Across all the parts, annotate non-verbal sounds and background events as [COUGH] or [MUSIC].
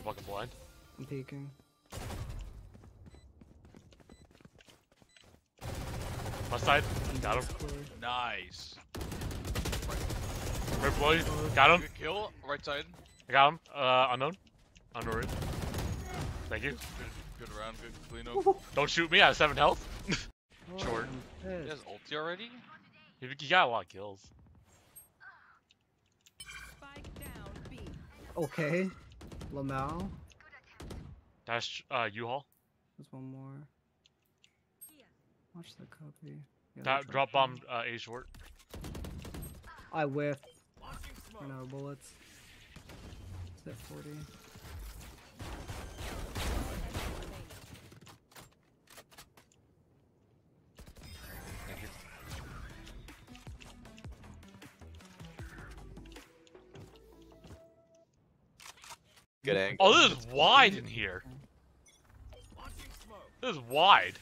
I'm fucking blind. I'm peeking. Left side. Got him. Nice. Right below you. Got him. Good kill. Right side. I got him. Uh, unknown. Unknown. Thank you. Good, good round. Good clean up. Don't shoot me. I have seven health. [LAUGHS] Short. I'm He has ulti already? He, you got a lot of kills. Spike down B. Okay. Lamau. Dash. Uh, U-Hall. There's one more. Watch the copy. Yeah, That drop bomb. Uh, A short. I whiffed. No bullets. Is that 40? Good angle. Oh, this is wide in here. This is wide.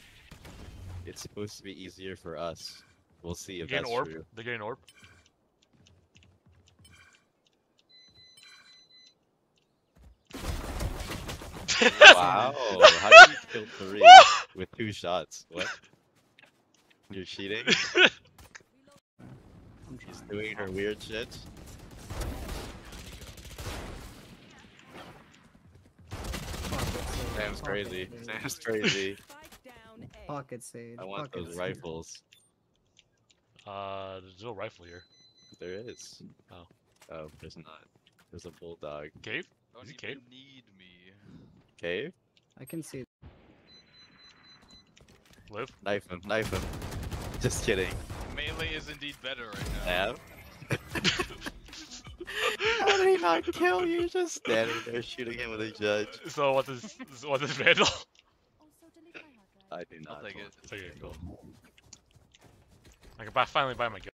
It's supposed to be easier for us. We'll see if getting that's orb. true. They're getting orb. [LAUGHS] Wow, how did you kill three [LAUGHS] with two shots? What? You're cheating? [LAUGHS] She's doing her weird shit. Pocket Sam's crazy. pocket Sam's crazy. Spike down A. Pocket sage. I want pocket those sage. rifles. Uh, there's no rifle here. There is. Oh. Oh, there's not. There's a bulldog. Cave? Don't Is it cave? need me. Cave? I can see. Live. Knife him, knife him. Just kidding. Melee is indeed better right now. Nav? [LAUGHS] [LAUGHS] How did he not kill you? Just standing there shooting him with a judge. So what is what is Vandal? [LAUGHS] I do I'll not. take it. this Okay, angle. I can buy, finally buy my gun.